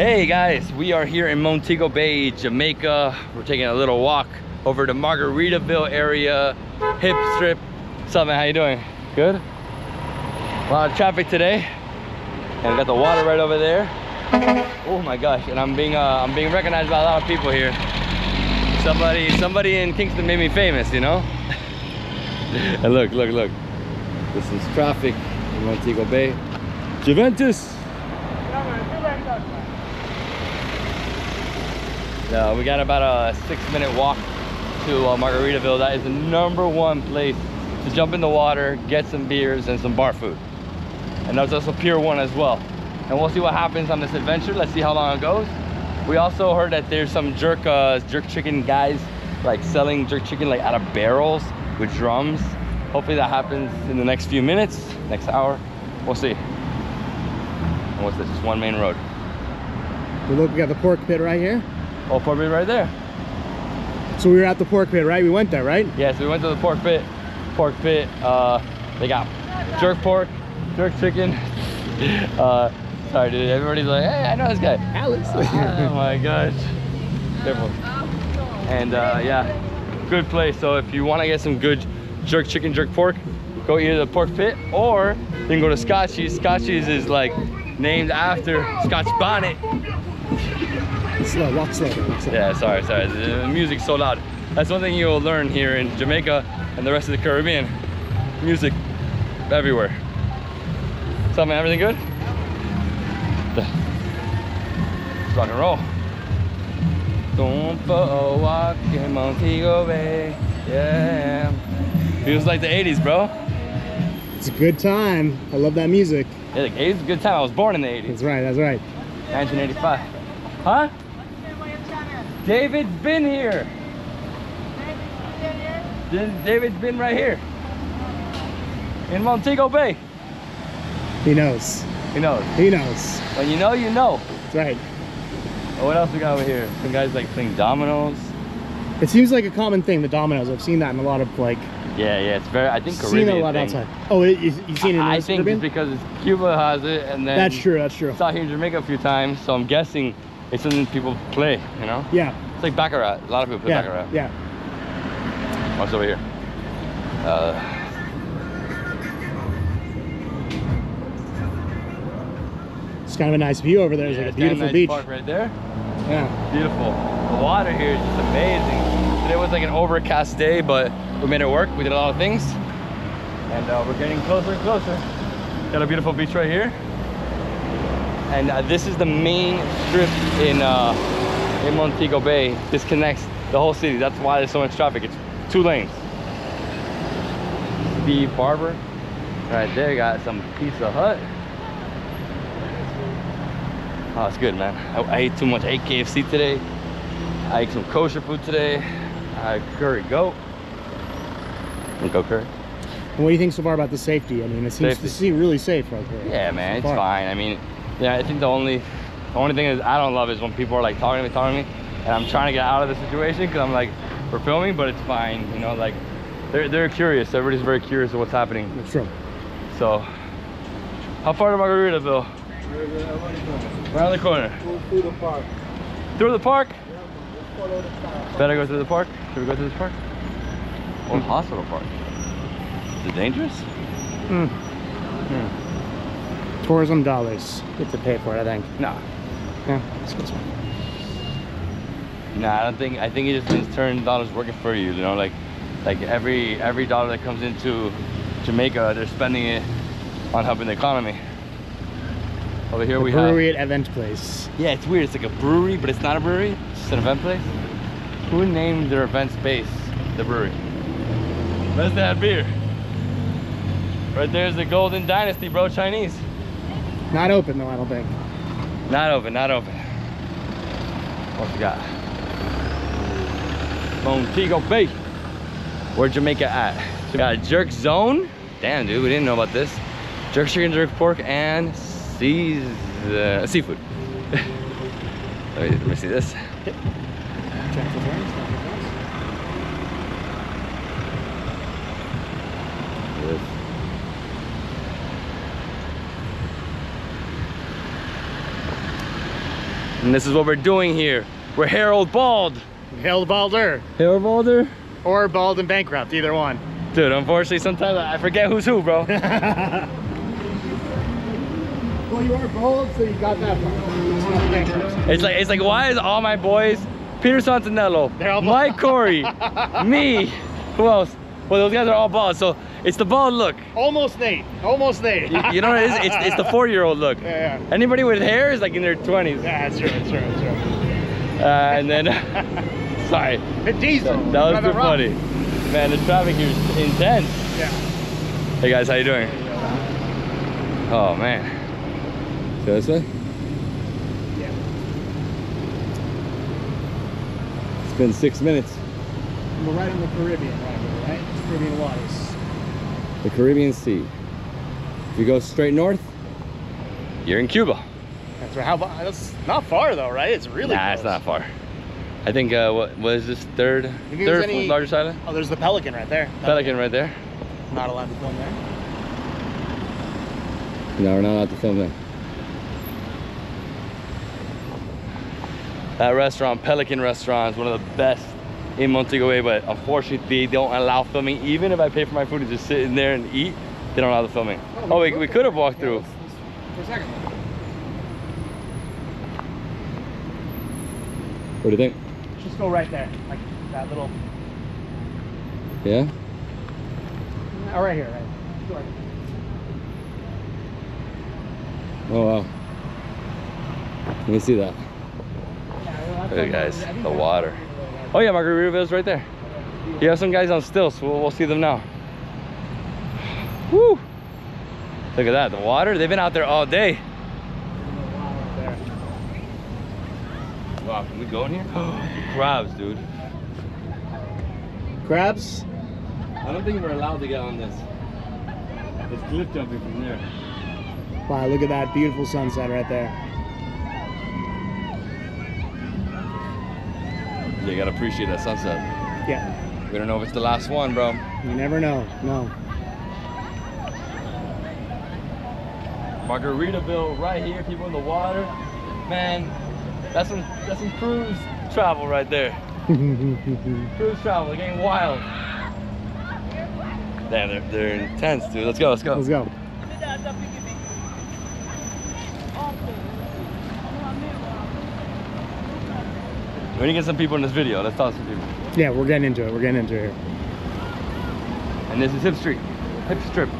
Hey guys, we are here in Montego Bay, Jamaica. We're taking a little walk over to Margaritaville area, hip strip. Man, how you doing? Good? A lot of traffic today. And we got the water right over there. Oh my gosh, and I'm being uh, I'm being recognized by a lot of people here. Somebody somebody in Kingston made me famous, you know? and look, look, look. This is traffic in Montego Bay. Juventus! We got about a six minute walk to uh, Margaritaville. That is the number one place to jump in the water, get some beers and some bar food. And there's also Pier 1 as well. And we'll see what happens on this adventure. Let's see how long it goes. We also heard that there's some jerk uh, jerk chicken guys like selling jerk chicken like out of barrels with drums. Hopefully that happens in the next few minutes, next hour. We'll see. And what's this? Just one main road. Look, we got the pork pit right here. Oh, pork pit right there. So we were at the pork pit, right? We went there, right? Yeah, so we went to the pork pit. Pork pit. Uh, they got jerk pork, jerk chicken. Uh, sorry, dude. Everybody's like, hey, I know this guy. Alex. oh my gosh. Careful. And uh, yeah, good place. So if you want to get some good jerk chicken, jerk pork, go either the pork pit or you can go to Scotchy's. Scotchy's is like named after Scotch Bonnet. slow, walk slow, walk slow. Yeah, sorry, sorry. The music's so loud. That's one thing you'll learn here in Jamaica and the rest of the Caribbean. Music everywhere. Up, man? Everything good? Let's rock and roll. A walk in Montego Bay. Yeah. Feels like the 80s, bro. It's a good time. I love that music. Yeah, the 80s is a good time. I was born in the 80s. That's right, that's right. 1985. Huh? David's been here. Then David's been right here. In Montego Bay. He knows. He knows. He knows. When you know, you know. That's right. Oh, what else we got over here? Some guys like playing dominoes. It seems like a common thing, the dominoes. I've seen that in a lot of like, Yeah, yeah, it's very, I think seen Caribbean it a lot thing. outside. Oh, it, you, you've seen it in I think Caribbean? it's because Cuba has it and then That's true, that's true. It's out here in Jamaica a few times, so I'm guessing it's something people play, you know? Yeah, It's like Baccarat. A lot of people play yeah, Baccarat. yeah. What's over here? Uh, It's kind of a nice view over there. There's yeah, like a beautiful nice beach. park right there. Yeah. Beautiful. The water here is just amazing. Today was like an overcast day, but we made it work. We did a lot of things. And uh, we're getting closer and closer. Got a beautiful beach right here. And uh, this is the main strip in, uh, in Montego Bay. This connects the whole city. That's why there's so much traffic. It's two lanes. Steve Barber. Right there, got some Pizza Hut. Oh, it's good, man. I, I ate too much. I ate KFC today. I ate some kosher food today. I had curry goat. And go curry. And what do you think so far about the safety? I mean, it seems Safety. to seem really safe right there. Yeah, man, it's fine. I mean, yeah, I think the only, the only thing is I don't love is when people are like talking to me, talking to me, and I'm trying to get out of the situation because I'm like, we're filming, but it's fine. You know, like they're they're curious. Everybody's very curious of what's happening. That's true. So, how far to Margaritaville? Around the corner. Through the park. Through the park? Better go through the park? Should we go through this park? Or hospital park? Is it dangerous? Hmm. Hmm. Hmm. Tourism dollars. Get to pay for it, I think. No. Yeah, let's this way. Nah, I don't think. I think it just means turn dollars working for you. You know, like, like every every dollar that comes into Jamaica, they're spending it on helping the economy. Over here The we brewery have. Brewery at event place. Yeah, it's weird. It's like a brewery, but it's not a brewery. It's just an event place. Who named their event space the brewery? Let's have beer. Right there's the Golden Dynasty, bro. Chinese. Not open though, I don't think. Not open, not open. What we got? Montego Bay. Where Jamaica at? So we got a jerk zone. Damn, dude, we didn't know about this. Jerk chicken, jerk pork, and seas, uh, seafood. let, me, let me see this. Yes. And this is what we're doing here. We're Harold Bald. Harald Baldr. Harald Baldr? Or Bald and Bankrupt, either one. Dude, unfortunately, sometimes I forget who's who, bro. well, you are bald, so you got that one. It's like, it's like, why is all my boys, Peter Santenello, They're all bald. Mike Corey, me, who else? Well, those guys are all bald, so it's the bald look. Almost Nate. Almost Nate. You, you know what it is? It's, it's the four-year-old look. Yeah, yeah. Anybody with hair is like in their 20s. Yeah, that's true, that's true, that's true. Uh, and then, sorry, Vin Diesel. that, that was too funny. Man, the traffic here is intense. Yeah. Hey guys, how you doing? Oh man. So this way? Yeah. It's been six minutes. We're right in the Caribbean right here, right? It's Caribbean waters. The Caribbean Sea. If you go straight north, you're in Cuba. That's right. How about, that's not far though, right? It's really nah, it's not far. I think, uh, what was this third, third any- largest island? Oh, there's the Pelican right there. Pelican right there. Not allowed to film there. No, we're not allowed to film there. That restaurant, Pelican Restaurant, is one of the best in Montego Bay, eh, but unfortunately they don't allow filming. Even if I pay for my food to just sit in there and eat, they don't allow the filming. Oh, oh we, we could have walked through. For a second. What do you think? Just go right there. Like that little. Yeah? Mm, oh, right here, right. Go Oh wow. Let me see that. Yeah, Look at guys, the water. Oh yeah, Margaritaville's right there. You have some guys on stills, we'll, we'll see them now. Woo! Look at that, the water, they've been out there all day. Wow, can we go in here? Crabs, dude. Crabs? I don't think we're allowed to get on this. It's cliff jumping from there. Wow, look at that beautiful sunset right there. You gotta appreciate that sunset. Yeah. We don't know if it's the last one, bro. You never know. No. Margaritaville right here, people in the water. Man, that's some that's some cruise travel right there. Cruise travel, they're getting wild. Damn, they're, they're intense, dude. Let's go, let's go. Let's go. We need to get some people in this video. Let's talk to some people. Yeah, we're getting into it. We're getting into it here. And this is Hip Street. Hip Strip.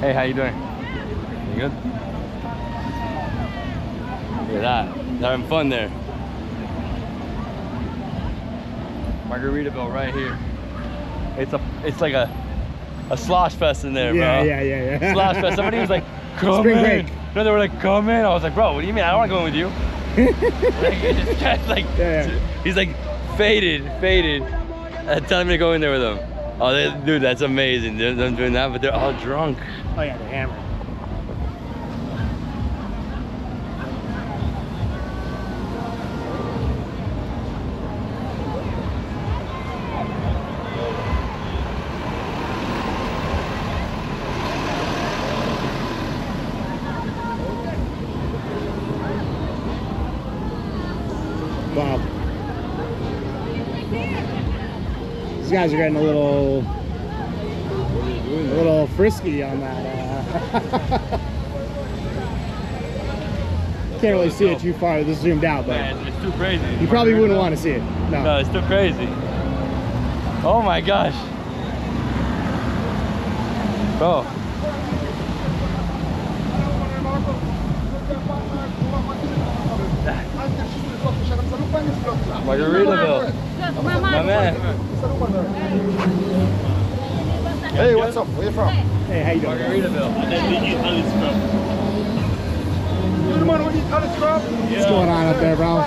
Hey, how you doing? You good? Look at that. They're having fun there. Margaritaville right here. It's a it's like a a slosh fest in there, yeah, bro. yeah, yeah, yeah. Slosh fest. Somebody was like, come Spring in. break. No, they were like, come in. I was like, bro, what do you mean? I don't want to go in with you. like, this guy's like, Yeah, yeah. he's like faded, faded, uh, tell him to go in there with him. Oh, they, dude, that's amazing. They're, they're doing that, but they're all drunk. Oh yeah, they're hammered. Wow. These guys are getting a little, a little frisky on that. Uh... Can't really see it too far. This is zoomed out, but Man, it's too crazy. you probably wouldn't want to see it. No. No, it's too crazy. Oh my gosh. Bro. Margaritaville. My man. Hey, what's up? Where you from? Hey, how you doing? Margaritaville. You the man who eat college crab? What's going on up there, bro?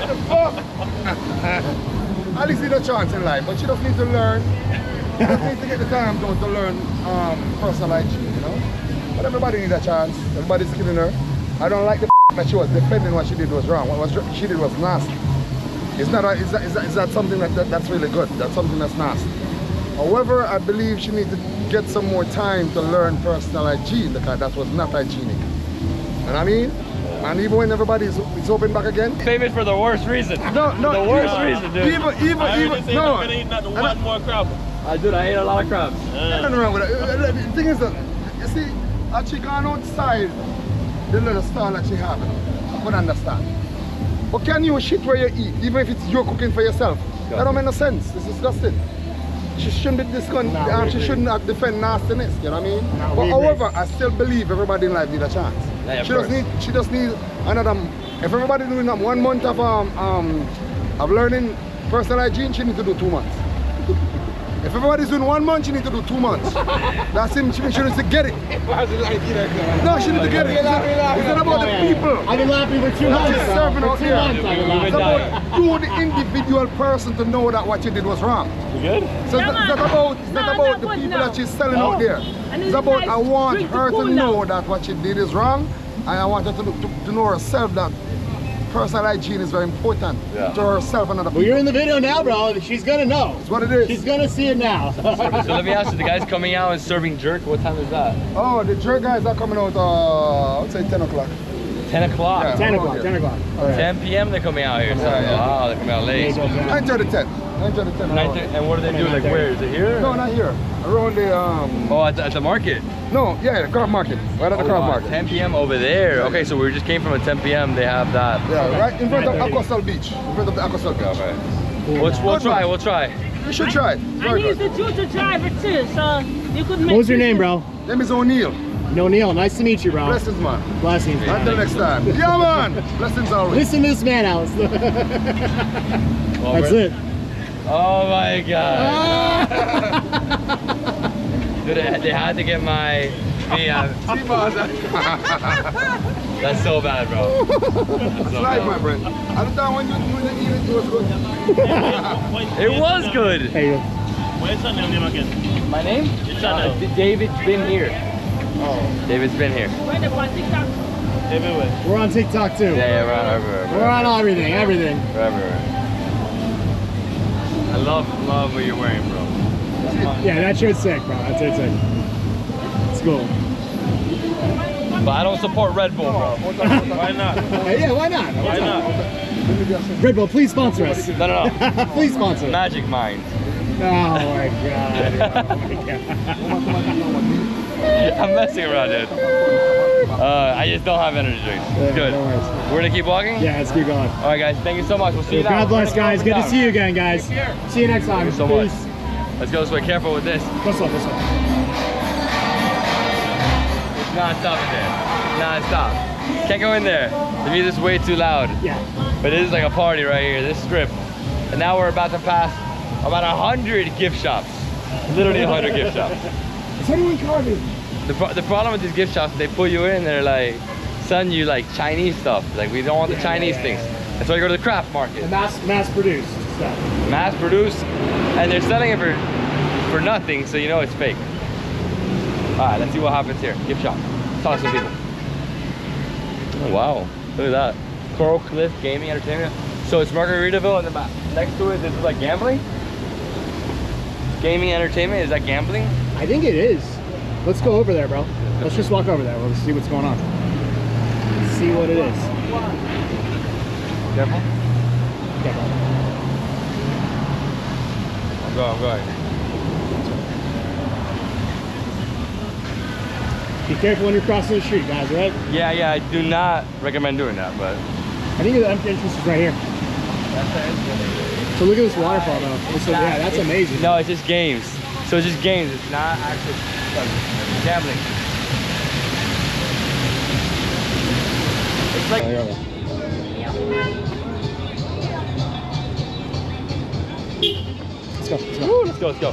At least need a chance in life, but you don't need to learn. You don't need to get the time though to learn um, personal hygiene, you know? But everybody need a chance. Everybody's killing her. I don't like the that she was defending what she did was wrong. What was she did was nasty. It's not. A, is, that, is, that, is that something that, that that's really good? That's something that's nasty. However, I believe she needs to get some more time to learn personal hygiene because that was not hygienic. You know what I mean? And even when everybody is, is open back again. Famous for the worst reason. No, no. The worst even- reason, dude. Even, even, I heard even, say no. not gonna eat not And I- one more crab. I dude, I ate a lot of crabs. Nothing wrong with it. Uh, uh, the thing is that, you see, had she gone outside the little stall that she have, I couldn't understand. But can you shit where you eat, even if it's you're cooking for yourself? That don't make no sense. It's disgusting. She shouldn't be. No, we um, she agree. shouldn't defend nastiness, you know what I mean? No, but we agree. however, I still believe everybody in life need a chance. Yeah, she just course. need she just need another if everybody doing one month of um um of learning personal hygiene, she need to do two months. If everybody's doing one month, you need to do two months. That's him. She, she needs to get it. No, she needs to get it. It's not, it's not about the people. I've been laughing for two Not months. just bro. serving For out two there. months I've been We've It's been laughing. about you, the individual person, to know that what you did was wrong. You good? So Yeah, it's not, it's not man. about, it's not No, about the people no. that she's selling No. out there. It's it's about I want her to know that what she did is wrong, and I want her to, to, to know herself that personal hygiene is very important Yeah. to herself and other Well, people. you're in the video now, bro. She's gonna know. That's what it is. She's gonna see it now. So let me ask you, the guys coming out and serving jerk, what time is that? Oh, the jerk guys are coming out, uh, I would say 10 o'clock. 10 o'clock. Yeah. 10 o'clock, 10 o'clock. All right. 10 p.m. they're coming out here. So, Yeah, yeah. Wow, they're coming out late. 9 to the 10. 9 to 10. Nine thir- and what do they do? Like where? Is it here? No, not here. Around the, um, Oh, at the, at the market. no, yeah, the crab market. Right at the Oh, crab wow, market. 10 p.m. over there. Okay, so we just came from a 10 p.m. They have that. Yeah, right in front of Aquasol Beach. In front of the Aquasol Beach. Okay. We'll, we'll try, we'll try. You should try it. And Very he's good. the tutor driver too, so you could make What was your name, bro? Name is O'Neill. No, Neil. Nice to meet you, bro. Blessings, man. Blessings. man. Until next time. Yeah, man. Blessings always. Listen to this man, Alice. That's it. Oh my god. Dude, they, they had to get my me. uh, That's so bad, bro. That's so Live, my bad. friend. At the time when you when you eat it, it was good. It was good. Hey, Where's your name again? My name? Your. Uh, David's been here. Oh. David's been here. Right up on TikTok. Everywhere. we're on TikTok too. Yeah, yeah, we're on everywhere. We're on everything, everything. We're everywhere. I love, love what you're wearing, bro. Yeah, that shirt's sick, bro. That shirt's sick. It's cool. But I don't support Red Bull, bro. Why not? Yeah, why not? Why not? Red Bull, please sponsor us. No, no, no. please sponsor us. Magic Mind. Oh my god. Oh my god. I'm messing around, dude. Uh, I just don't have energy drinks. Yeah, Good. no worries. We're gonna keep walking? Yeah, let's keep going. All right, guys. Thank you so much. We'll see you God down. bless, We're guys. go Good to see you again, guys. See you next time. Thank you so much. Let's go this way. Careful with this. This one, this one. It's non-stop in there. Non-stop. Can't go in there. The music's way too loud. Yeah. But it is like a party right here, this strip. And now we're about to pass about a hundred gift shops. Literally a hundred gift shops. Is anyone carving? The, pro- the problem with these gift shops, they put you in, they're like, selling you like Chinese stuff. Like we don't want the Chinese yeah, things. yeah. That's why you go to the craft market. Mass mass produced. Mass produced, and they're selling it for, for nothing, so you know it's fake. All right, let's see what happens here. Gift shop. Talk to some people. Oh, wow, look at that. Coral Cliff Gaming Entertainment. So it's Margaritaville, and the back next to it, is like gambling. Gaming entertainment is that gambling? I think it is. Let's go over there, bro. Let's just walk over there. We'll see what's going on. Let's see what it is. Careful. Bro. I'm going. I'm going. Be careful when you're crossing the street, guys, all right? Yeah, yeah. I do not recommend doing that, but. I think the entrance is right here. So look at this waterfall, though. It's a- yeah, that's amazing. No, it's just games. So it's just games. It's not actually gambling. It's like oh, go. Let's go. Woo, let's go, let's go.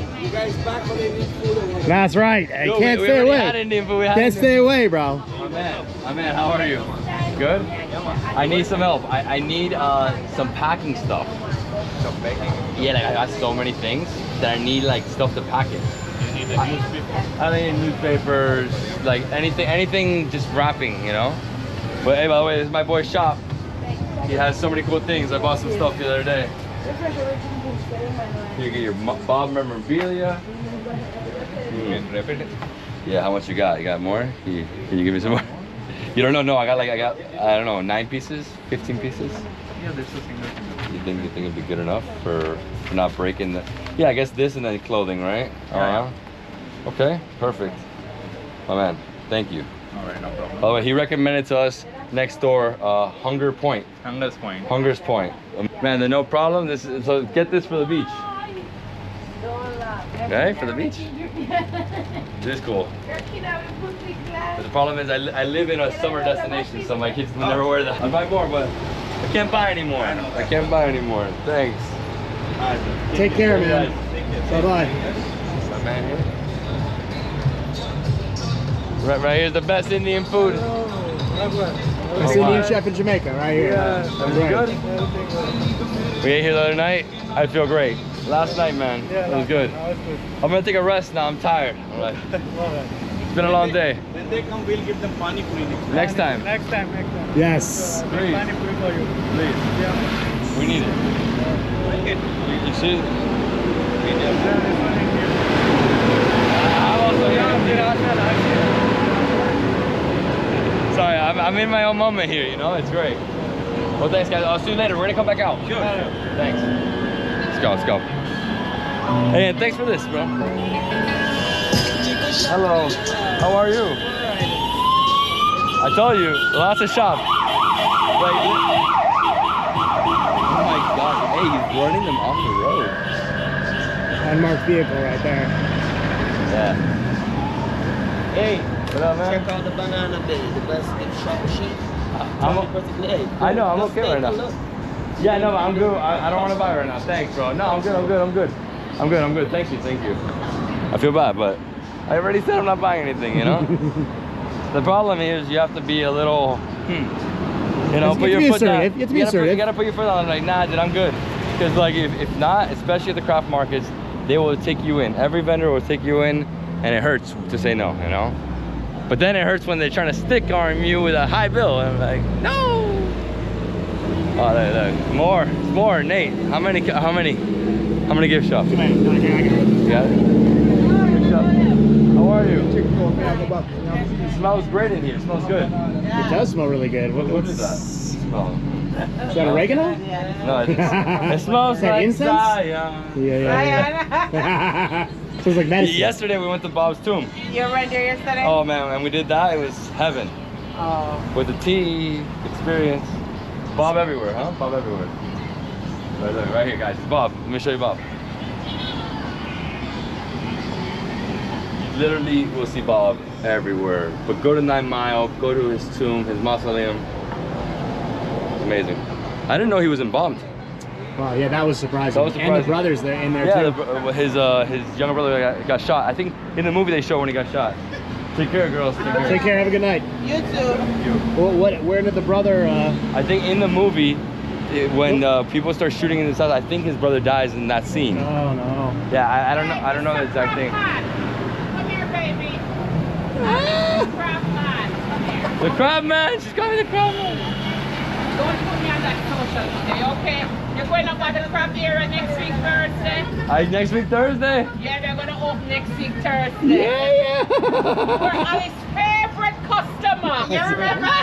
That's right. I Yo, can't we, stay we already away. Had Indian food. We had Can't Indian stay away, bro. My man, my man, how are you? Good? I need some help. I, I need uh, some packing stuff. Some baking? Yeah, like I got so many things that I need like stuff to pack it. You need a newspaper. I need newspapers, like anything, anything just wrapping, you know? But hey, by the way, this is my boy's shop. He has so many cool things. I bought some stuff the other day. You get your Bob memorabilia. Yeah, how much you got? You got more? Can you, can you give me some more? You don't know? No, I got like I got I don't know nine pieces, fifteen pieces. Yeah, single single. You think you think it'd be good enough for, for not breaking the? Yeah, I guess this and then clothing, right? Yeah, Uh-huh. Okay, perfect. My man, thank you. All right, no problem. By the way, he recommended to us next door, uh, Hunger Point. Hunger's point. Hunger's Point. Man, the no problem. This is, so get this for the beach. Okay, for the beach. This is cool. But the problem is I, li- I live in a summer destination, so my kids will never wear that. I buy more, but I can't buy anymore. I can't buy anymore. Thanks. Take care, man. Bye bye. My man here. Right, right here's the best Indian food. It's Indian chef in Jamaica, right here. That was Right. good. We ate here the other night. I feel great. Last night, man, it was good. I'm gonna take a rest now. I'm tired. All right. It's been a long day. When they come, we'll give them pani puri Next next time, Next time, next time. Yes. Uh, please, Pani puri for you. please. Yeah. We need it. Like it. You, you see? Yeah, this one in here. I'm also Sorry, I'm, I'm in my own moment here, you know? It's great. Well, thanks, guys. I'll see you later. We're gonna come back out. Sure, sure. Thanks. Let's go, let's go. Hey, and thanks for this, bro. Hello. How are you? I told you, lots of shop. Wait. Oh my god. Hey, he's running them off the road. Unmarked vehicle right there. Yeah. Hey, what up, man? Check out the banana bay, the best gift shop sheet. I'm, 20% hey, I know, I'm just okay take right now. look. Yeah, no, I'm good. I, I don't want to buy right now. Thanks, bro. No, I'm good. I'm good. I'm good. I'm good. I'm good. Thank you. Thank you. I feel bad, but I already said I'm not buying anything. You know. the problem is you have to be a little, hmm, you know, You put your be foot down. assertive. You have gotta put- assertive. you gotta put your foot down. Like, nah, dude, I'm good. Because like, if, if not, especially at the craft markets, they will take you in. Every vendor will take you in, and it hurts to say no. You know. But then it hurts when they're trying to stick arm you with a high bill. And I'm like, no. Oh, look, look. More, it's more, Nate. How many? How many? How many gift shops? Come on, I can, I can You got it? Gift shop. How are you? It smells great in here. It smells good. It does smell really good. What, What what's is that? Smell. Is that oregano? No, it, it smells Is that like incense? Zion. Yeah, yeah, yeah. Smells like medicine. Yesterday we went to Bob's tomb. You were right there yesterday? Oh man, and we did that. It was heaven. Oh. With the tea experience. Bob everywhere, huh? Bob everywhere. Right, look, right here, guys. It's Bob. Let me show you Bob. Literally, we'll see Bob everywhere. But go to Nine Mile, go to his tomb, his mausoleum. It's amazing. I didn't know he was embalmed. Wow, yeah, that was surprising. That was And the surprising. brothers there in there Yeah, too. the, uh, his uh, his younger brother got, got shot. I think in the movie they show when he got shot. Take care, girls. Take care. Take care. Have a good night. You too. What? what where did the brother? Uh, I think in the movie, it, when uh, people start shooting in his house, I think his brother dies in that scene. oh no. Yeah, I, I don't know. I don't know the exact thing. Come here, baby. Craft man. Come here. The crab man. She's calling me the crab man. Don't put me on that social today, okay? You're going up at the craft area next week, Thursday. I, next week Thursday. Yeah, they're gonna open next week, Thursday. Yeah, We're yeah. Alice's favorite customer. You remember?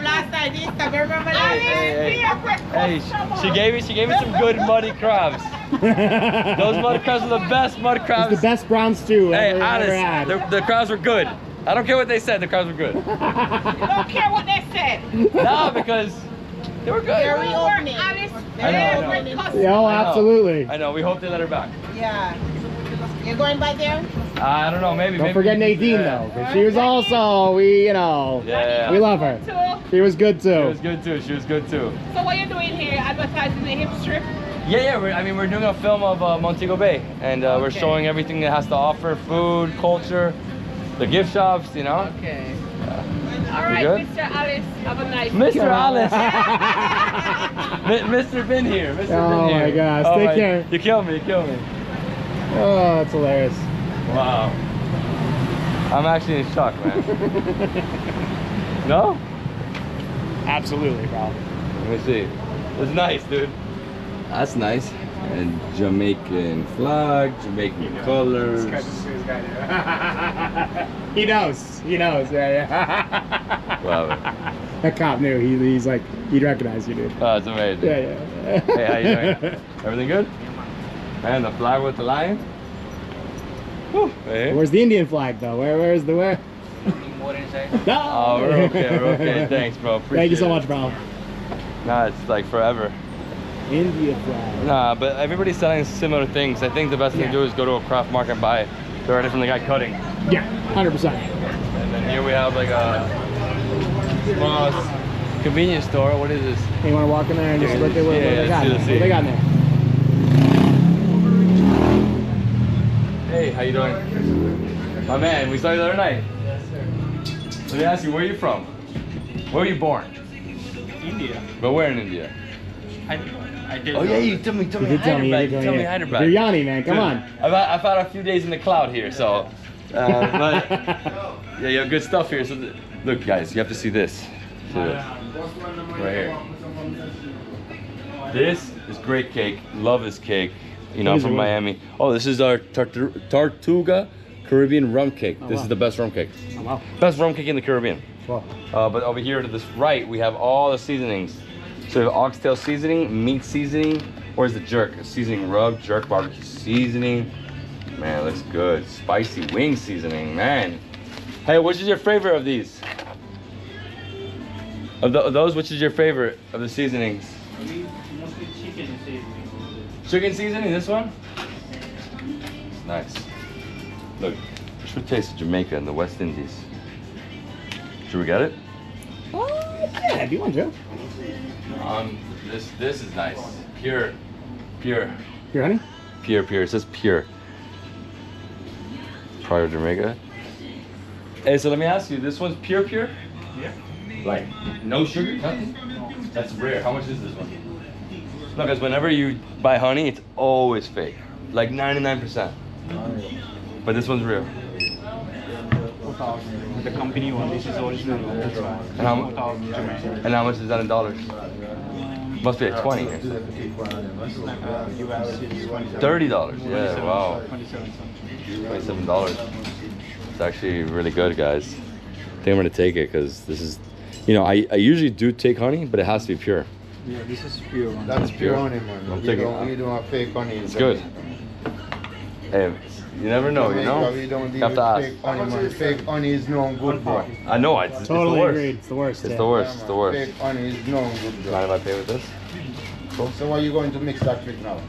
Last night, Easter, remember that? Alice's Hey, Hey, she gave me. She gave me some good muddy crabs. Those mud crabs are the best mud crabs. It's the best brown stew Hey, ever, ever honest, had. the, the crabs were good. I don't care what they said. The crabs were good. Don't care what they said. no, because they were good. They're We're reopening. Alice's I know, I know. Yeah, oh, I know. absolutely. I know. We hope they let her back. Yeah. You're going by there? I don't know. Maybe. Don't maybe forget we- Nadine yeah. though, 'cause she was also we, you know, Yeah. we love her. Too. She was good too. She was good too. She was good too. So what are you doing here? Advertising the hip strip? Yeah, yeah. We're, I mean, we're doing a film of uh, Montego Bay, and uh, we're showing everything it has to offer: food, culture, the gift shops. You know, Okay. Yeah. All right, good? Mr. Alice, have a nice Mr. day. Alice, Mi- Mr. Bin here. Mr. Oh Bin here. my gosh, take care. You kill me. You kill me. oh, that's hilarious. Wow. I'm actually in shock, man. no? Absolutely, bro. Let me see. It's nice, dude. That's nice. And Jamaican flag, Jamaican colors. he knows. He knows. Yeah, yeah. Love it. that cop knew. He, he's like, he'd recognize you, dude. Oh, it's amazing. Yeah, yeah. Hey, how you doing? Everything good? And the flag with the lion? Whew, hey. Where's the Indian flag though? Where where's the where? No. Oh, we're okay, we're okay. Thanks, bro. Thank you so much, bro. it. Nah, it's like forever. India flag. Nah, but everybody's selling similar things. I think the best thing Yeah. to do is go to a craft market and buy it directly from the guy cutting. Yeah, hundred percent. And then here we have like a small convenience store. What is this? You want to walk in there and just look at what, yeah, what they got? do in the there? What they got in there? Hey, how you doing? My man, we saw you the other night. Yes, sir. Let me ask you, where are you from? Where were you born? India. But where in India? I, I did Oh yeah, you tell me, tell You me did tell me. You Hyderabad. did tell Tell me. me yeah. Hyderabad. Biryani, man. Come Dude, on. I've had, I've had a few days in the cloud here, so. Uh, but yeah, you have good stuff here. So th- look, guys, you have to see this. See this. Right here. This is great cake. Love this cake. You know, What is from it? What is it? Miami. Oh, this is our tartu- Tortuga Caribbean rum cake. Oh, this wow. is the best rum cake. Oh, wow. Best rum cake in the Caribbean. Well, Uh, but over here to this right, we have all the seasonings. So we have oxtail seasoning, meat seasoning, where's the jerk? Seasoning rub, jerk barbecue seasoning. Man, looks good. Spicy wing seasoning, man. Hey, which is your favorite of these? Of, tho- of those, which is your favorite of the seasonings? mostly chicken seasoning. Chicken seasoning, this one? Nice. Look, this would taste of Jamaica and the West Indies. Should we get it? oh, yeah, if you want to. Um, this this is nice. Pure, pure, Pure honey. pure, pure. It says pure. Prior Jamaica. Hey, so let me ask you, this one's pure, pure? Yeah. Like no sugar, nothing. That's rare. How much is this one? No, because whenever you buy honey, it's always fake, like 99%. But this one's real. The company one, this is original. That's why. And how mu- 4,000 Jamaican. And how much is that in dollars? Must be like 20 here. Like uh, US Thirty dollars. Yeah, wow. 27 something. Twenty-seven dollars. It's actually really good, guys. I think I'm gonna take it because this is, you know, I, I usually do take honey, but it has to be pure. Yeah, this is pure one. That's pure. pure honey, man. I'm we, taking- don't, we don't have fake honey. in It's good. Hey, you never know, you Jamaica, know. We don't You deal have to ask. fake honey, man. Fake honey is no good, boy. I know it's, it's the worst. agreed. It's the worst. It's yeah. the worst. Yeah, It's the worst. Fake honey is no good, Mind boy. if I pay with this? So are you going to mix that with now?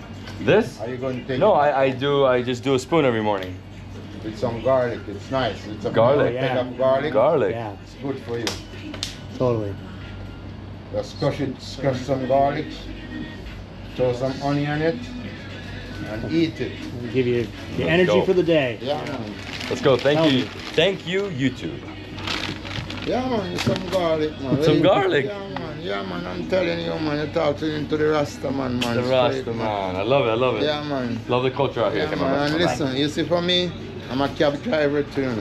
This? Are you going to take No, it I, I do. I just do a spoon every morning. with some garlic? It's nice. It's a Garlic? Pick Yeah. up garlic. Garlic. Yeah, It's good for you. totally. Just crush it, crush some garlic, throw some honey on it, and eat it. It'll give you the Let's energy go. for the day. Yeah, man. Let's go. Thank Tell you. Thank you, YouTube. Yeah, man. Some garlic, man. Some Hey, garlic? Yeah, man. Yeah, man. I'm telling you, man. You talk to into the Rasta man, man. The Straight, Rasta man. I love it. I love it. Yeah, man. Love the culture out here. Yeah, man. And listen, you see, for me, I'm a cab driver too.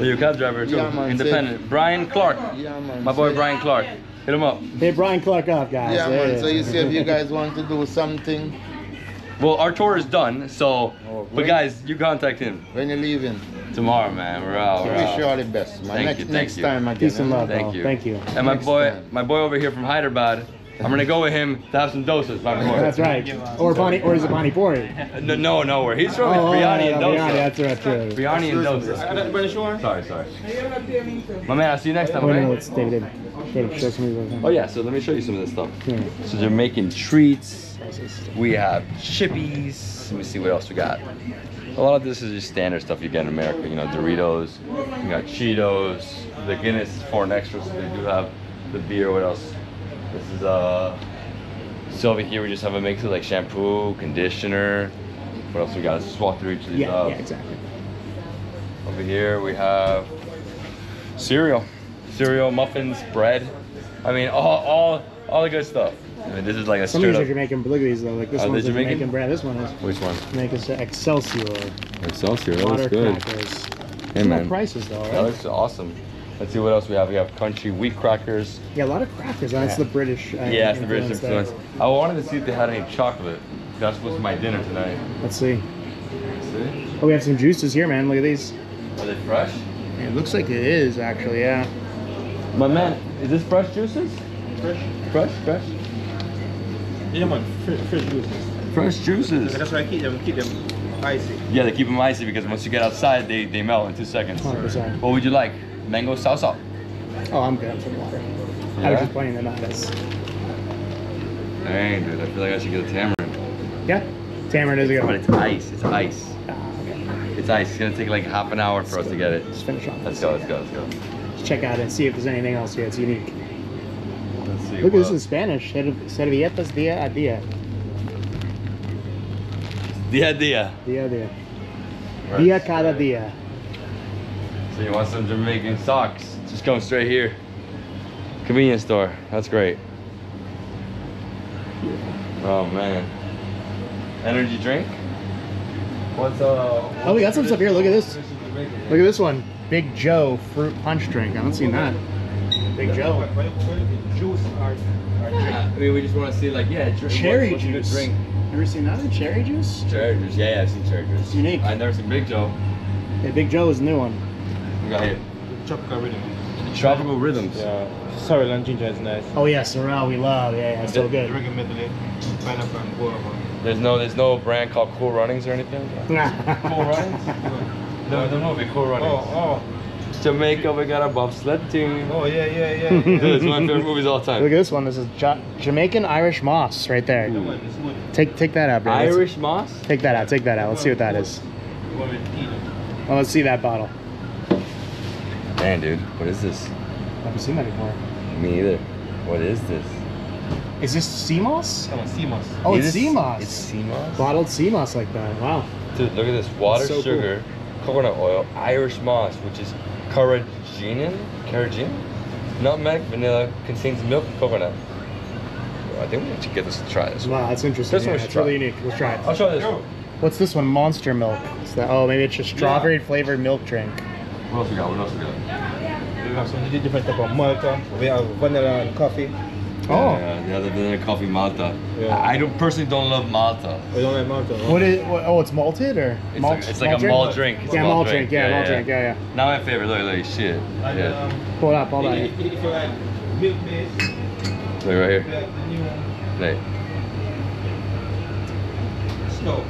Are you a cab driver too? Yeah, man, Independent. Brian Clark. Yeah, man. My boy So- Brian Clark. Hit him up. Hit Brian Clark up, guys. Yeah, There man. it So you see, if you guys want to do something, Well, our tour is done, so. Oh, But guys, you contact him when you're leaving, tomorrow, man. We're out. We're wish you all the best, man. Thank next you, thank next you. time again. Peace and huh? love, Thank bro. you. Thank you. And my Next boy, time. my boy over here from Hyderabad. I'm gonna go with him to have some dosas, my boy. That's right. Or Bonnie, or is it Bonnie Pori? No, no, no. Where he's from Oh, is biryani yeah, and biryani, dosa. That's right. True. Biryani and dosa. Sorry, sorry. My man, I'll see you next time. Oh, no, it's David. David, show some of Oh yeah, so let me show you some of this stuff. Yeah. So they're making treats. We have chippies. Let me see what else we got. A lot of this is just standard stuff you get in America. You know, Doritos. You got Cheetos. The Guinness is foreign extra, so they do have the beer. What else? This is uh. So over here we just have a mix of like shampoo, conditioner. What else we got? Let's just walk through each of these. Yeah, yeah, exactly. over here we have cereal, cereal, muffins, bread. I mean, all, all, all the good stuff. I mean, this is like a Some of straight these are up. Jamaican, but look at these though. Like this Are they one's a Jamaican? Jamaican brand. This one is Which one? Jamaican Excelsior. Excelsior. Water crackers. Hey Look man, prices though, that right? looks awesome. Let's see what else we have. We have country wheat crackers. Yeah, a lot of crackers. That's the British. Uh, Yeah, it's the British influence influence. I wanted to see if they had any chocolate. That's what's my dinner tonight. Let's see. See? Oh, we have some juices here, man. Look at these. Are they fresh? It looks like it is actually. Yeah. My man, is this fresh juices? Fresh. Fresh, fresh. Yeah, man. Fresh, fresh juices. Fresh juices. That's why I keep them, keep them icy. Yeah, they keep them icy because once you get outside, they, they melt in two seconds. 100%. What would you like? Mango salsa? Oh, I'm good. I'm some water. I was just playing the novice. Dang, dude, I feel like I should get a tamarind. Yeah. Tamarind is a good But it's ice, it's ice. Ah, okay. It's ice. It's gonna take like half an hour for us to get it. Just finish off. Let's go, let's go, let's go. Let's check out and see if there's anything else here that's unique. Let's see. Look at this in Spanish. Serv- Servilletas día a día. Dia a dia. Día a día. Right. Día cada día. So you want some Jamaican socks? Just come straight here. Convenience store. That's great. Oh man. Energy drink? What's uh Oh, we got some stuff here. Look at this. Look at this one. Big Joe fruit punch drink. I haven't seen that. Big Joe. What, what, what juice are, are I mean we just want to see like yeah, drink, Cherry what's a juice. drink. You ever seen that? Cherry juice? Cherry juice. Yeah, yeah, I've seen cherry juice. It's unique. I've never seen Big Joe. Hey, Big Joe is a new one. We got here. tropical rhythm? Tropical rhythms. Yeah. Sorry, and ginger is nice. Oh yeah, Sorrel we love. Yeah, yeah, it's so good. Reggae medley, pineapple and guava. There's no there's no brand called Cool Runnings or anything. Cool Runnings? No, the movie Cool Runnings. Oh, oh. Jamaica, we got a bobsled team. oh, oh, yeah, yeah, yeah. Dude, it's one of my favorite movies of all time. Look at this one. This is Ja- Jamaican Irish moss right there. That one is good. Take take that out, bro. Let's- Irish moss? Take that out. Take that out. Let's see what that is. The one with tea. Well, let's see that bottle. Man, dude, what is this? Never seen that before. Me either. What is this? Is this sea moss? That sea moss. Oh, it's this- sea moss. It's sea moss? Bottled sea moss like that. Wow. Dude, look at this. Water, So cool. sugar, coconut oil, Irish moss, which is carrageenan, carrageenan, nutmeg, vanilla, contains milk, and coconut. I think we should get this to try this. Wow, that's interesting. This one Yeah, we really unique. Let's try it. I'll try this one. What's this one? Monster milk. That, oh, maybe it's a strawberry flavored milk drink. What else we got? What else we got? We have some different type of Malta. We have vanilla and coffee. Oh. Yeah, yeah, the other than a coffee Malta. Yeah. I don't personally don't love Malta. We don't like Malta. no? What is? What, oh, it's malted or It's malt? like, it's like a malt drink. It's a Yeah, malt drink. Yeah, malt drink. Yeah, yeah. Not my favorite. Look, look, shit. And, Yeah. um, Pull it up. Hold on. if, if you like milk base, Look right here. we have the new Hey. snow.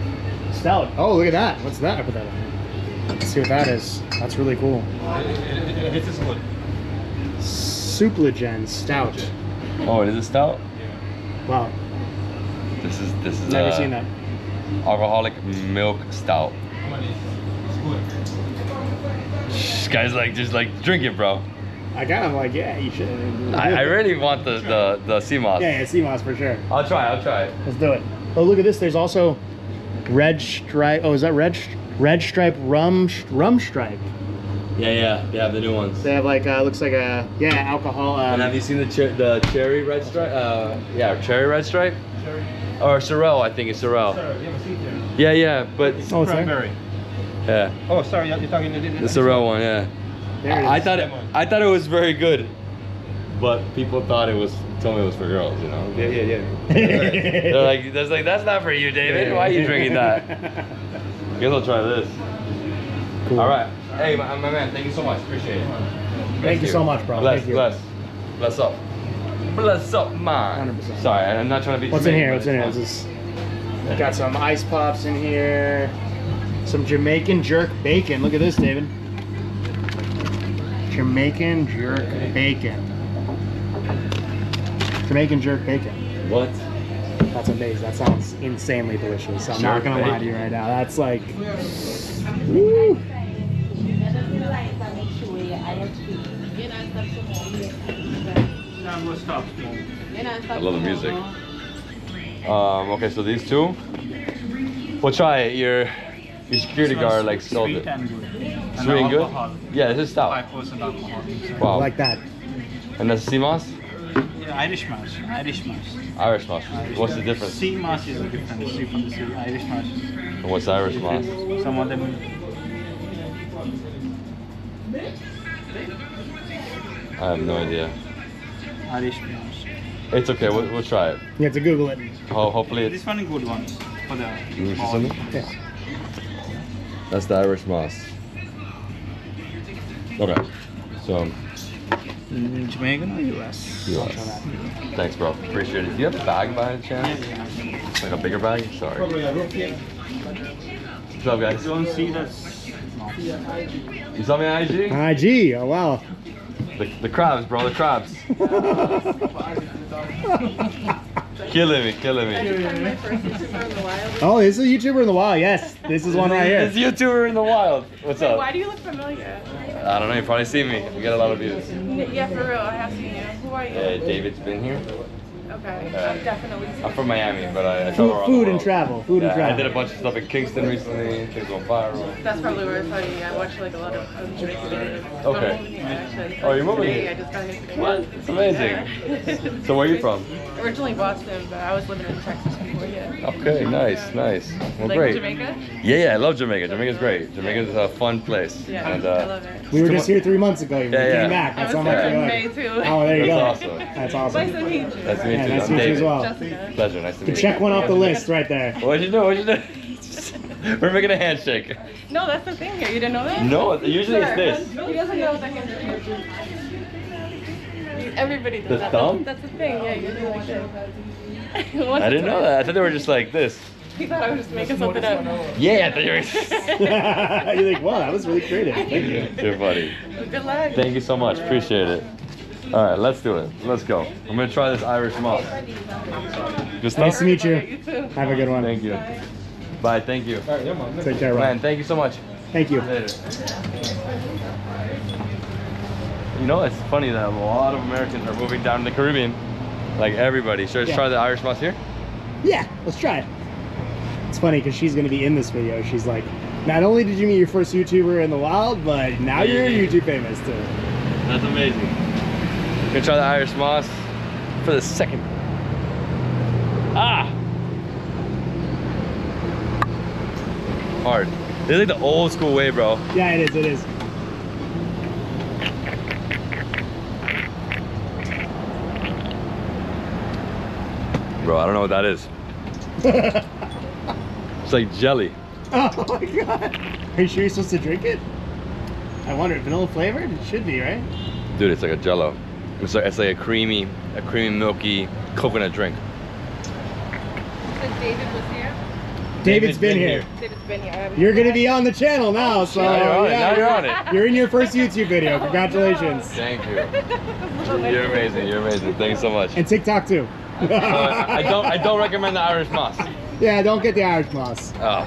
Stout. Oh, look at that. What's that? I put that on. Let's see what that is. That's really cool. This is good. Supligen Stout. Oh, it is a stout. Wow. This is this is Never uh, seen that. alcoholic milk stout. Come on, it's, it's good. This guy's like just like drink it, bro. I kind of like, yeah, you should. I, I really want the the the sea moss. Yeah, yeah, sea moss for sure. I'll try. I'll try it. Let's do it. Oh, look at this. There's also red stripe. Oh, is that red? Red stripe rum rum stripe. Yeah, yeah. They have the new ones. They have like uh, looks like a yeah alcohol. Um, And have you seen the cher- the cherry red stripe? Uh, yeah, cherry red stripe. Cherry. Or Sorrel, I think it's Sorrel. Sorry, you have a seat there. Yeah, yeah, but Oh, it's there? Cranberry. yeah, Oh, sorry, you're you're talking the, the Sorrel one. Yeah. there it I thought it, I thought it was very good, but people thought it was told me it was for girls. You know. Yeah, yeah, yeah. They're like, that's like that's not for you, David. Why are you drinking that? I Guess I'll try this. Cool. All right. Hey, my, my man, thank you so much. Appreciate it. Thank you so much, bro. Bless, Thank you. bless, bless up, bless up, man. 100%. Sorry, I'm not trying to be. What's in here? What's in here? This fun. is, got some ice pops in here. Some Jamaican jerk bacon. Look at this, David. Jamaican jerk bacon. Jamaican jerk bacon. What? That's amazing. That sounds insanely delicious. I'm not gonna lie to you right now. That's like, woo. I love the music. Um, okay, so these two. We'll try it. Your your security guard like sold it. Sweet and good. Sweet and good. Yeah, this is stout. 5% alcohol. inside. Wow. like that. and that's sea moss, Yeah, Irish mash. Irish mash. Irish moss. What's the mash. difference? Sea mash is a different. Sea from the sea. Irish mash. And What's Irish moss? Some of them I have no idea. Irish Mouse. It's okay. We'll, we'll try it. You have to Google it. Ho- hopefully, it's This one is good one for the You want something? Yeah. that's the Irish moss. Okay. So, Mm, Jamaican or US? US. thanks, bro. Appreciate it. Do you have a bag by any chance? Like a bigger bag? Sorry. What's up, guys? You don't see that's no. You saw me on IG? IG. Oh wow. The, the crabs, bro. The crabs. killing me, killing me. oh, this is a YouTuber in the wild. Yes, this is one right here. This YouTuber in the wild. What's up? Why do you look familiar? I don't know. You probably see me. We get a lot of views. Yeah, for real. I have seen you. Who are you? Hey, David's been here. Okay. Uh, I've definitely. I'm from Miami, but I, I Food, travel around food and travel. Food Yeah, and travel. I did a bunch of stuff in Kingston recently. Things on viral. That's probably where it's funny. I watch like a lot of um, Jamaican videos. Okay. I'm moving actually. Oh, you're moving Today, here? I just got here today. What? It's amazing. Yeah. So where are you from? Originally Boston, but I was living in Texas before. Yeah. Okay, nice, nice. Well, like great. Jamaica? Yeah, yeah, I love Jamaica. Jamaica's great. Jamaica's a fun place. Yeah. And, I uh, love it. We were just here three months ago. You Yeah, yeah. came back. I That's was how much there in like May too. Oh, there you go. That's awesome. Nice to meet you. Nice to meet Yeah, you. nice to meet you as well. Jessica. Pleasure. Nice to To meet you. check one off the list right there. What'd you do? What'd you do? We're making a handshake. No, that's the thing here. You didn't know that? No, usually it's this. He doesn't know the handshake. Everybody does The that. thumb? That's, that's the thing. Yeah, you do like this. I didn't know that. I thought they were just like this. He thought I was just making something up. Yeah, I thought you were. You're like, wow, that was really creative. Thank you. You're funny. Good luck. Thank you so much. Appreciate it. All right, let's do it. Let's go. I'm gonna try this Irish moss. Good stuff. Nice to meet you. You. Have a good one. Thank you. Bye. Thank you. Take care, Ryan. Ron. thank you so much. Thank you. Later. You know, it's funny that a lot of Americans are moving down to the Caribbean. Like everybody. Should I just Yeah. try the Irish moss here? Yeah, let's try it. It's funny because she's going to be in this video. She's like, not only did you meet your first YouTuber in the wild, but now you're Yeah. YouTube famous too. That's amazing. Gonna try the Irish moss for the second. Ah! Hard. This is like the old school way, bro. Yeah, it is. It is. Bro, I don't know what that is. It's like jelly. oh my god. Are you sure you're supposed to drink it? I wonder, vanilla flavored? It should be, right? Dude, it's like a jello. It's like, it's like a creamy, a creamy, milky coconut drink. David was here. David's been here. David's been here. You're gonna be on the channel now, oh, so Now you're on yeah, now you're on it. You're in your first YouTube video. Oh, Congratulations. Thank you. You're amazing. You're amazing. Thanks so much. And TikTok too. Uh, I don't. I don't recommend the Irish moss. Yeah, don't get the Irish moss. Oh.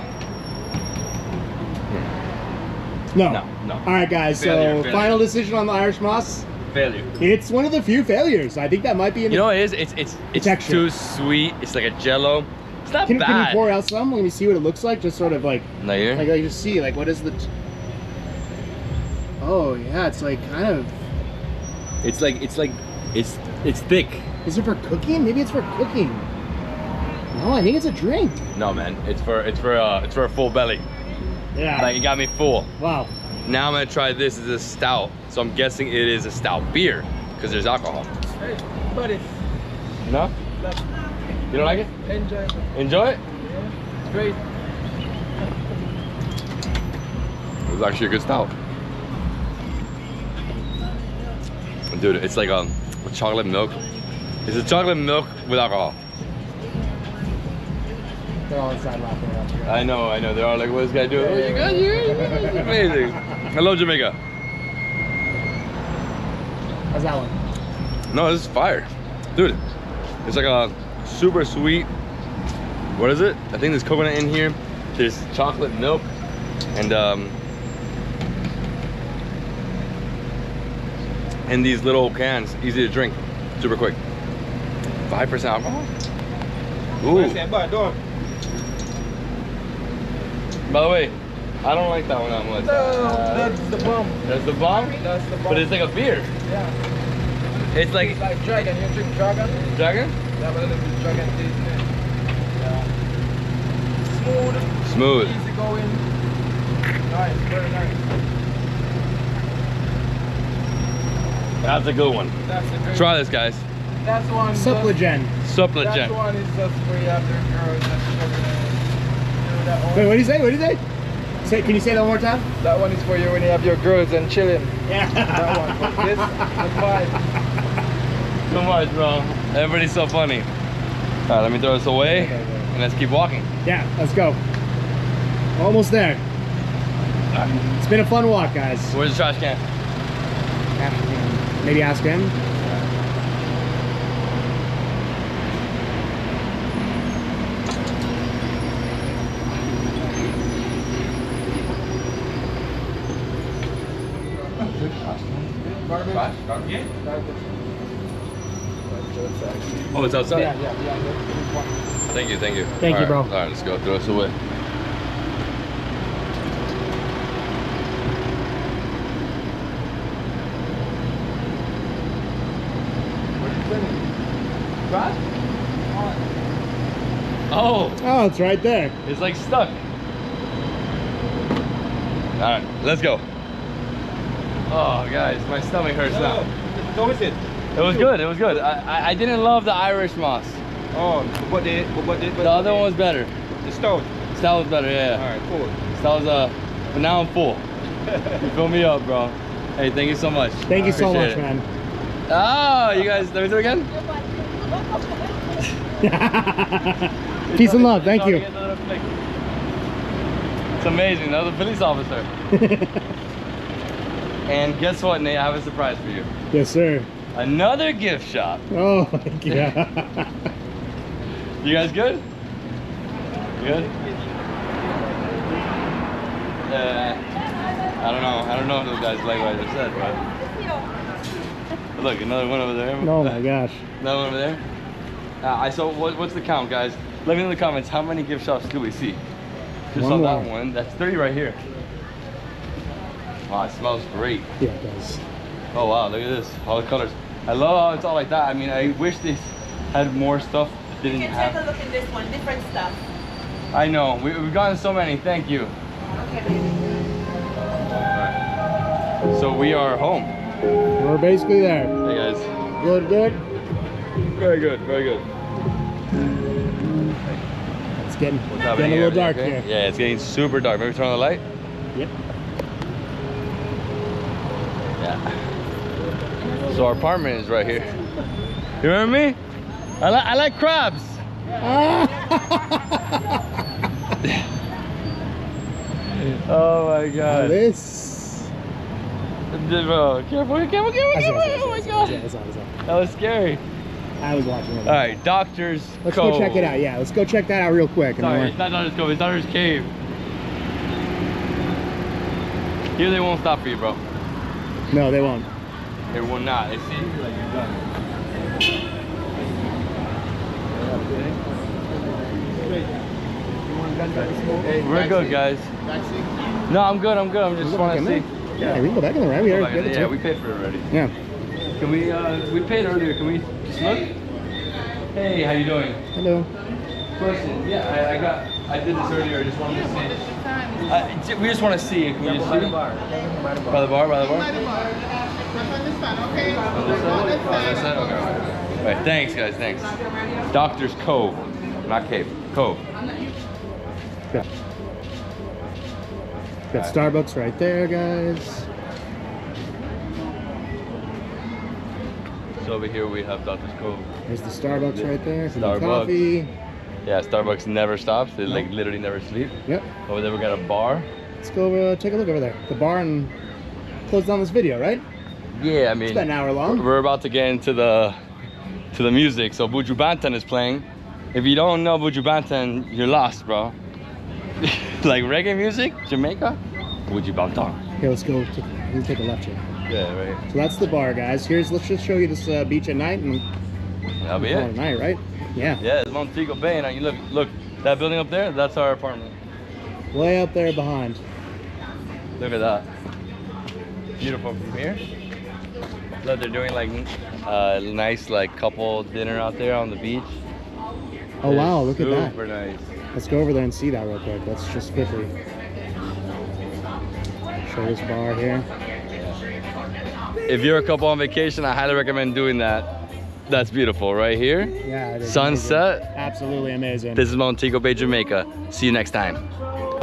No. No, no. All right, guys. Failure, so failure. final decision on the Irish moss. Failure. It's one of the few failures. I think that might be in. You the, know it is? It's it's it's Texture. too sweet. It's like a jello. It's not can, can you pour out some? Let me see what it looks like. Just sort of like, Not here? like, like just see, like, what is the? Oh yeah, it's like kind of. It's like it's like it's it's thick. Is it for cooking? Maybe it's for cooking. No, I think it's a drink. No man, it's for it's for uh it's for a full belly. Yeah. Like it got me full. wow. Now I'm gonna try this as a stout. So I'm guessing it is a stout beer because there's alcohol. Hey, buddy, No? You don't like it? enjoy it. Enjoy it? It's great. It was actually a good stout. Dude, it's like a, with chocolate milk. It's a chocolate milk with alcohol. They're all inside laughing at you. I know, I know. They're all like, what's this guy doing? Oh, you got you. Amazing. I love Jamaica. How's that one? No, this is fire. Dude, it's like a super sweet, what is it? I think there's coconut in here. There's chocolate milk and um, and these little cans, easy to drink, super quick. 5% alcohol? Ooh, by the way, I don't like that one that much. No, that's the bomb. That's the bomb? That's the bomb. But it's like a beer. yeah. It's like, It's like dragon. You drink dragon? dragon? Will little bit dragon taste. Yeah. Smooth, Smooth. easy going. Nice, very nice. That's a good one. That's a good Try this, guys. That's one. just- Supligen. That one is just for you after girls. That's for the- you know that one? Wait, what did you say? What did you say? Say, can you say that one more time? That one is for you when you have your girls and chilling. Yeah. That one. But this, that's mine. So much, bro. Everybody's so funny. All right, let me throw this away and let's keep walking. Yeah, let's go. Almost there. It's been a fun walk, guys. Where's the trash can? Maybe ask him. Oh, it's outside. Yeah, yeah, yeah. Thank you, thank you. Thank All you, right, bro. All right, let's go. Throw this away. Oh, Oh, it's right there. it's like stuck. All right, let's go. Oh, guys, my stomach hurts now. How is it? It was good. It was good. I, I, I didn't love the Irish moss. Oh, what did? what the The other one was better. the stone. Stout was better. Yeah. All right, cool. Stout was uh, but now I'm full. you fill me up, bro. Hey, thank you so much. Thank you so much, it. man. Oh, you guys, let me do it again. Peace and love. Thank you. It's amazing. That was a police officer. And guess what, Nate? I have a surprise for you. yes, sir. Another gift shop. Oh, yeah. You guys good? Good? Uh, I don't know. I don't know if those guys like what I just said, but look, another one over there. oh my gosh. Another one over there. Uh, I so what, what's the count, guys? Let me know in the comments how many gift shops do we see? Just One on that one. That's three right here. Wow, it smells great. Yeah, it does. Oh wow, look at this. All the colors. I love how it's all like that. I mean, I wish they had more stuff that You didn't can take a look in this one, different stuff. I know. We, we've gotten so many. Thank you. Okay, baby. So we are home. We're basically there. Hey guys. Good, good. Very good. Very good. It's getting, getting a little dark okay? here. Yeah, it's getting super dark. Maybe turn on the light. Yep. Yeah. So our apartment is right here. You remember me? I like I like crabs. oh my god. this. Bro, careful, careful, careful, careful. Oh my god. That was scary. I was watching it. All right, Doctor's Let's Cove. go check it out. Yeah, let's go check that out real quick. Sorry, it's not Doctor's Cove, it's Doctor's Cave. Here they won't stop for you, bro. No, they won't. They will not. They see you like you're done. We're good, guys. No, I'm good. I'm good. I'm just want to see. there? Yeah, we can go back in the right. We Go already back did in Yeah, we paid for it already. Yeah. Can we? Uh, we paid earlier. Can we just look? Hey, how you doing? Hello. Question. Yeah, I, I got. I did this earlier. I just wanted to see. Uh, j- we just want to see. Can we just see? By the bar. By the bar. By the bar. On this side? On this side? Okay. Right. Thanks, guys. Thanks. Doctor's Cove, not cave. Cove. Got, got Starbucks right there, guys. So over here we have Doctor's Cove. There's the Starbucks right there. Some Starbucks. coffee. Yeah, Starbucks never stops. They like literally never sleep. Yep. Over there we got a bar. Let's go over, take a look over there. The bar and close down this video, right? Yeah, I mean, It's about an hour long. we're about to get into the to the music. So Buju Banton is playing. If you don't know Buju Banton, you're lost, bro. like reggae music, Jamaica, Buju Banton. Okay, let's go. Take, we'll take a left here. Yeah, right. So that's the bar, guys. Here's let's just show you this uh, beach at night and That'll be it. night, right? Yeah. Yeah, it's Montego Bay. Now you look, look, that building up there, that's our apartment. Way up there behind. Look at that. Beautiful from here. Look, they're doing like a nice like couple dinner out there on the beach. Oh wow, look at that. Super nice. Let's go over there and see that real quick. Let's just quickly show this bar here. if you're a couple on vacation, I highly recommend doing that. That's beautiful right here. Yeah. it is Sunset. amazing. Absolutely amazing. This is Montego Bay, Jamaica. See you next time.